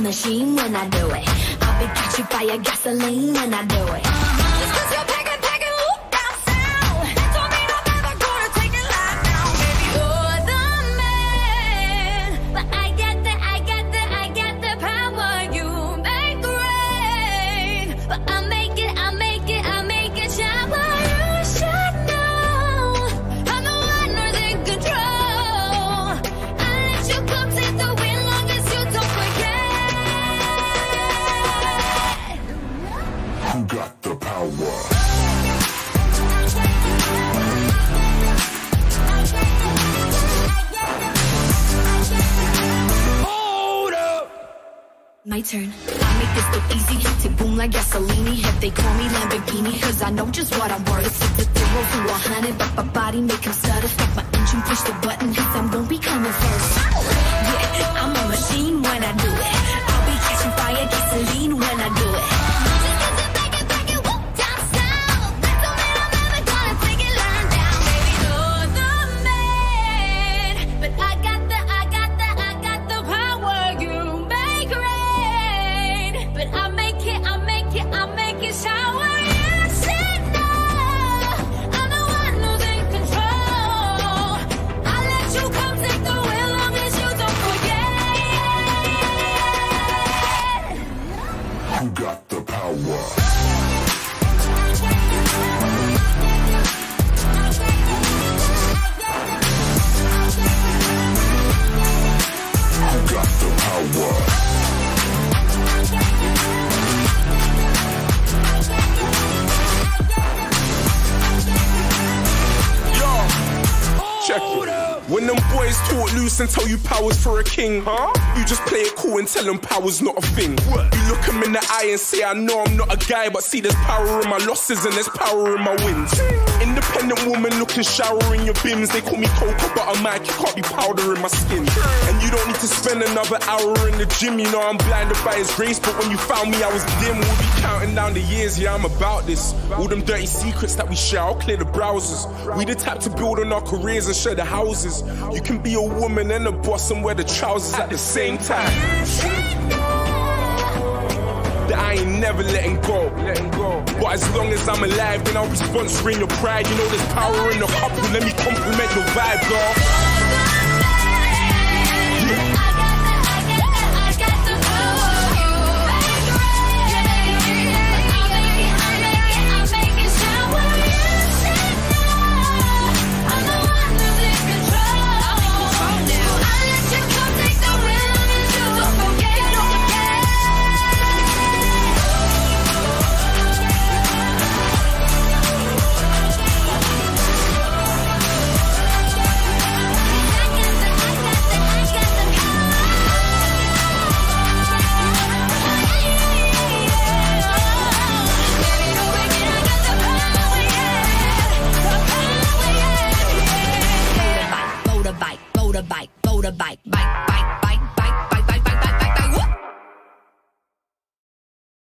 machine when I do it. I'll be catching fire, gasoline when I do it. Just 'cause My turn. I make this look easy. Tick boom like gasoline. If they call me Lamborghini, cause I know just what I'm worth. Six to zero to a hundred, but my body make him stutter. Fuck my engine, push the button, cause I'm gonna be coming first. Them boys talk loose and tell you power's for a king, huh? You just play it cool and tell them power's not a thing. You look them in the eye and say, I know I'm not a guy, but see there's power in my losses and there's power in my wins. Independent woman looking shower in your bims. They call me cocoa butter Mike, you can't be powder in my skin. And you don't need to spend another hour in the gym. You know I'm blinded by his grace, but when you found me, I was dim. We'll be counting down the years, yeah, I'm about this. All them dirty secrets that we share, I'll clear the browsers. We the type to build on our careers and share the houses. You can be a woman and a boss and wear the trousers at the same time. That I ain't never letting go. But as long as I'm alive, then I'll be sponsoring your pride. You know there's power in the couple. Let me compliment your vibe, girl. motorbike, motorbike, motorbike, bike, bike.